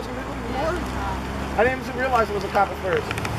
I didn't even realize it was a cop at first.